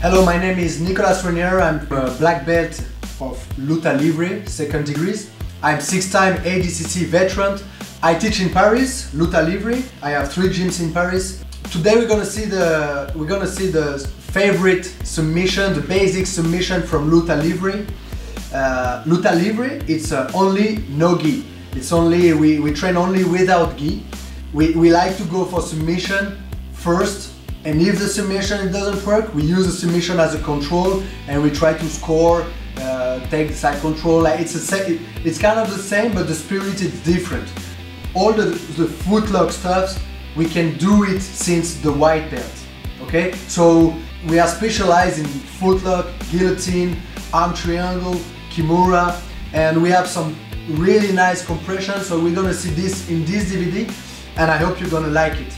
Hello, my name is Nicolas Renier. I'm a black belt of Luta Livre, second degrees. I'm six-time ADCC veteran. I teach in Paris, Luta Livre. I have three gyms in Paris. Today we're gonna see the we're gonna see the favorite submission, the basic submission from Luta Livre. Uh, Luta Livre, it's uh, only no gi. It's only we, we train only without gi. We, we like to go for submission first and if the submission doesn't work, we use the submission as a control and we try to score, uh, take the side control. Like it's a it's kind of the same, but the spirit is different. All the the footlock stuff we can do it since the white belt. Okay, so we are specialized in footlock, guillotine, arm triangle, kimura, and we have some really nice compression. So we're gonna see this in this DVD, and I hope you're gonna like it.